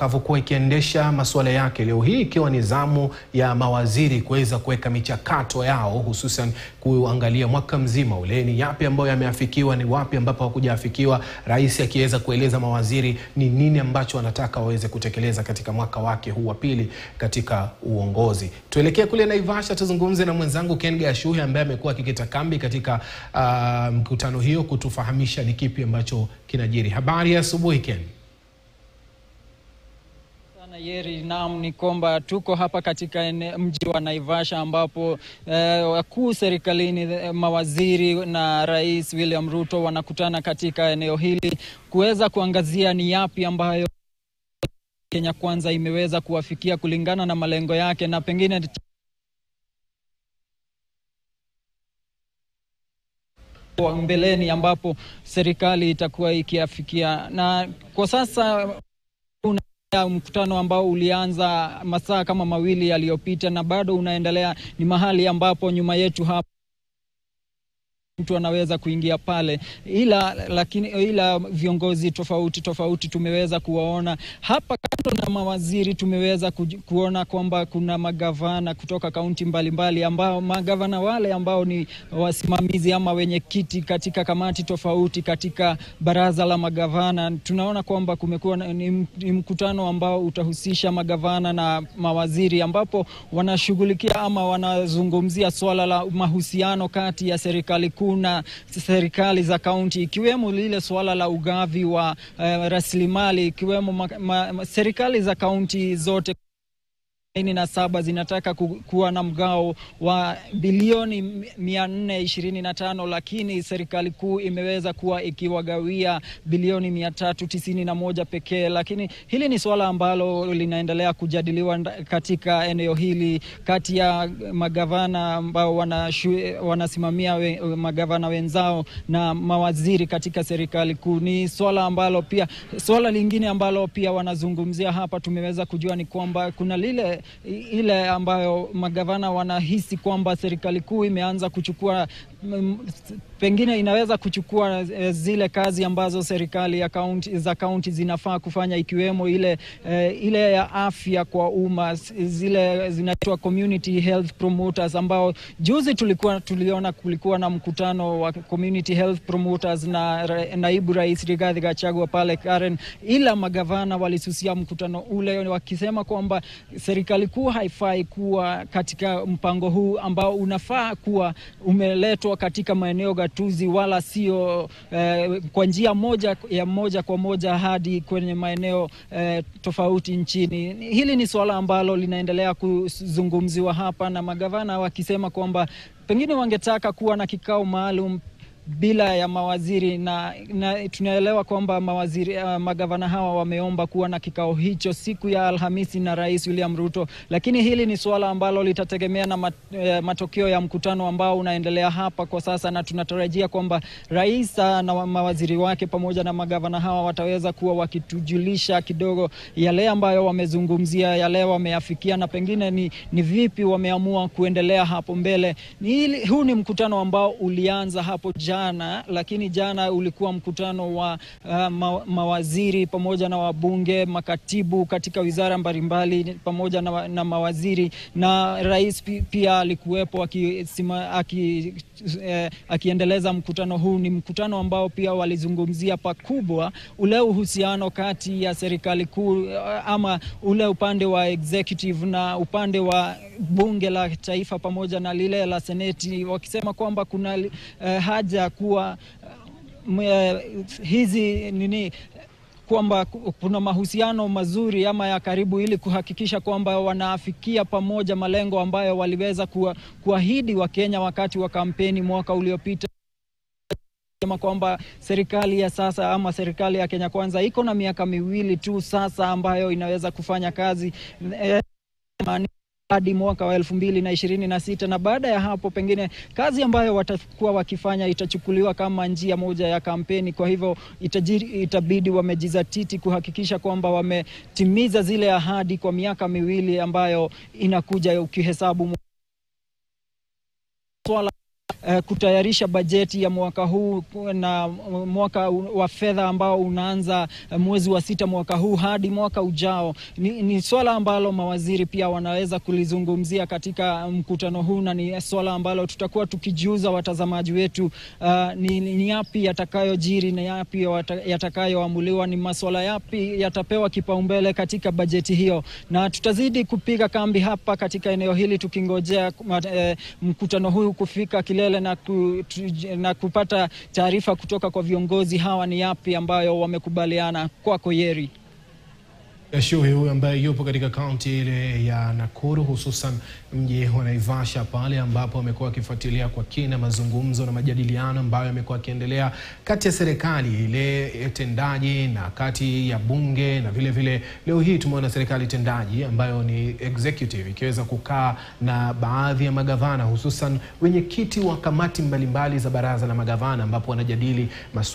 Kavyokuwa ikiendesha masuala yake leo hii ikiwa ni zamu ya mawaziri kuweza kuweka michakato yao hususan kuangalia mwaka mzima ule ni yapi ambayo yameafikiwa, ni wapi ambapo hakujaafikiwa, rais akiweza kueleza mawaziri ni nini ambacho wanataka waweze kutekeleza katika mwaka wake huu wa pili katika uongozi. Tuelekee kule Naivasha tuzungumze na mwenzangu Ken Gashuhi ambaye amekuwa akikita kambi katika uh, mkutano hiyo kutufahamisha ni kipi ambacho kinajiri. Habari ya asubuhi Ken. Yeri, naam, ni kwamba tuko hapa katika mji wa Naivasha ambapo eh, wakuu serikalini eh, mawaziri na Rais William Ruto wanakutana katika eneo hili kuweza kuangazia ni yapi ambayo Kenya Kwanza imeweza kuwafikia kulingana na malengo yake na pengine mbeleni ambapo serikali itakuwa ikiafikia. Na kwa sasa mkutano ambao ulianza masaa kama mawili yaliyopita na bado unaendelea. Ni mahali ambapo nyuma yetu hapa mtu anaweza kuingia pale, ila lakini ila viongozi tofauti tofauti tumeweza kuwaona hapa. Kando na mawaziri, tumeweza ku, kuona kwamba kuna magavana kutoka kaunti mbalimbali, ambao magavana wale ambao ni wasimamizi ama wenye kiti katika kamati tofauti katika baraza la magavana. Tunaona kwamba kumekuwa ni, ni mkutano ambao utahusisha magavana na mawaziri, ambapo wanashughulikia ama wanazungumzia swala la mahusiano kati ya serikali kuu na serikali za kaunti ikiwemo lile suala la ugavi wa uh, rasilimali ikiwemo serikali za kaunti zote saba zinataka ku, kuwa na mgao wa bilioni mia nne ishirini na tano lakini serikali kuu imeweza kuwa ikiwagawia bilioni mia tatu tisini na moja pekee. Lakini hili ni suala ambalo linaendelea kujadiliwa katika eneo hili kati ya magavana ambao wanasimamia we, magavana wenzao na mawaziri katika serikali kuu. Ni suala ambalo pia, suala lingine ambalo pia wanazungumzia hapa, tumeweza kujua ni kwamba kuna lile ile ambayo magavana wanahisi kwamba serikali kuu imeanza kuchukua pengine inaweza kuchukua zile kazi ambazo serikali ya kaunti, za kaunti zinafaa kufanya ikiwemo ile, eh, ile ya afya kwa umma, zile zinaitwa community health promoters, ambao juzi tulikuwa tuliona kulikuwa na mkutano wa community health promoters na naibu rais Rigathi Gachagua pale Karen, ila magavana walisusia mkutano ule wakisema kwamba serikali kuu haifai kuwa katika mpango huu ambao unafaa kuwa umeletwa katika maeneo gatuzi wala sio eh, kwa njia moja ya moja kwa moja hadi kwenye maeneo eh, tofauti nchini. Hili ni suala ambalo linaendelea kuzungumziwa hapa na magavana wakisema kwamba pengine wangetaka kuwa na kikao maalum bila ya mawaziri na, na tunaelewa kwamba mawaziri uh, magavana hawa wameomba kuwa na kikao hicho siku ya Alhamisi na Rais William Ruto, lakini hili ni suala ambalo litategemea na mat, uh, matokeo ya mkutano ambao unaendelea hapa kwa sasa, na tunatarajia kwamba rais uh, na mawaziri wake pamoja na magavana hawa wataweza kuwa wakitujulisha kidogo yale ambayo wamezungumzia, yale wameafikia, na pengine ni, ni vipi wameamua kuendelea hapo mbele. Ni, huu ni mkutano ambao ulianza hapo jana, lakini jana ulikuwa mkutano wa uh, ma, mawaziri pamoja na wabunge, makatibu katika wizara mbalimbali pamoja na, na mawaziri na rais pia alikuwepo akisima, aki, eh, akiendeleza mkutano huu. Ni mkutano ambao pia walizungumzia pakubwa ule uhusiano kati ya serikali kuu ama ule upande wa executive na upande wa bunge la taifa pamoja na lile la seneti, wakisema kwamba kuna eh, haja kuwa uh, hizi nini kwamba kuna mahusiano mazuri ama ya karibu ili kuhakikisha kwamba wanaafikia pamoja malengo ambayo waliweza kuahidi Wakenya wakati wa kampeni mwaka uliopita. Kwamba serikali ya sasa ama serikali ya Kenya Kwanza iko na miaka miwili tu sasa ambayo inaweza kufanya kazi. Eh, hadi mwaka wa elfu mbili na ishirini na sita na baada ya hapo pengine kazi ambayo watakuwa wakifanya itachukuliwa kama njia moja ya kampeni. Kwa hivyo itajiri, itabidi wamejizatiti kuhakikisha kwamba wametimiza zile ahadi kwa miaka miwili ambayo inakuja ukihesabu swala eh, kutayarisha bajeti ya mwaka huu na mwaka wa fedha ambao unaanza mwezi wa sita mwaka huu hadi mwaka ujao. Ni, ni swala ambalo mawaziri pia wanaweza kulizungumzia katika mkutano huu, na ni swala ambalo tutakuwa tukijiuza watazamaji wetu uh, ni, ni yapi yatakayojiri na yapi yatakayoamuliwa, ni maswala yapi yatapewa kipaumbele katika bajeti hiyo, na tutazidi kupiga kambi hapa katika eneo hili tukingojea eh, mkutano huu kufika kilele na, ku, na kupata taarifa kutoka kwa viongozi hawa ni yapi ambayo wamekubaliana. Kwako Yeri. Shuhi huyo ambaye yupo katika kaunti ile ya Nakuru, hususan mji wa Naivasha, pale ambapo amekuwa akifuatilia kwa kina mazungumzo na majadiliano ambayo yamekuwa yakiendelea kati ya serikali ile tendaji na kati ya bunge, na vile vile leo hii tumeona serikali tendaji ambayo ni executive ikiweza kukaa na baadhi ya magavana, hususan wenyekiti wa kamati mbalimbali za baraza la magavana, ambapo wanajadili masuala